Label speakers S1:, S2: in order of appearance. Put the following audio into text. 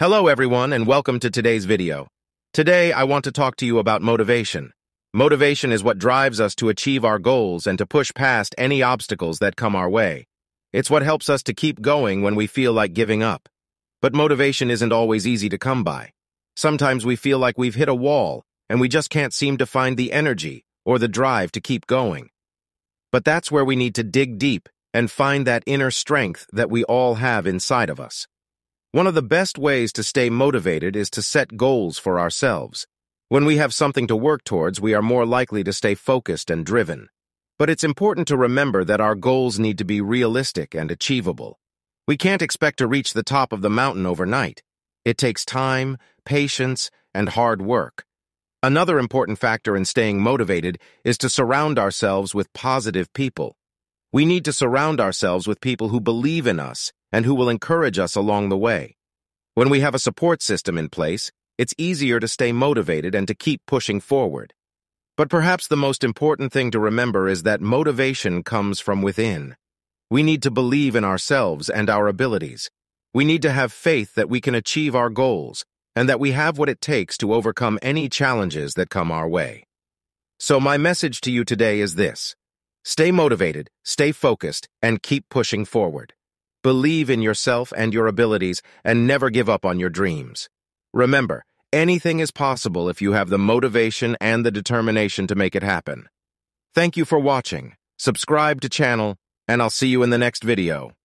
S1: Hello everyone and welcome to today's video. Today I want to talk to you about motivation. Motivation is what drives us to achieve our goals and to push past any obstacles that come our way. It's what helps us to keep going when we feel like giving up. But motivation isn't always easy to come by. Sometimes we feel like we've hit a wall and we just can't seem to find the energy or the drive to keep going. But that's where we need to dig deep and find that inner strength that we all have inside of us. One of the best ways to stay motivated is to set goals for ourselves. When we have something to work towards, we are more likely to stay focused and driven. But it's important to remember that our goals need to be realistic and achievable. We can't expect to reach the top of the mountain overnight. It takes time, patience, and hard work. Another important factor in staying motivated is to surround ourselves with positive people. We need to surround ourselves with people who believe in us and who will encourage us along the way. When we have a support system in place, it's easier to stay motivated and to keep pushing forward. But perhaps the most important thing to remember is that motivation comes from within. We need to believe in ourselves and our abilities. We need to have faith that we can achieve our goals and that we have what it takes to overcome any challenges that come our way. So my message to you today is this. Stay motivated, stay focused, and keep pushing forward. Believe in yourself and your abilities and never give up on your dreams. Remember, anything is possible if you have the motivation and the determination to make it happen. Thank you for watching. Subscribe to channel, and I'll see you in the next video.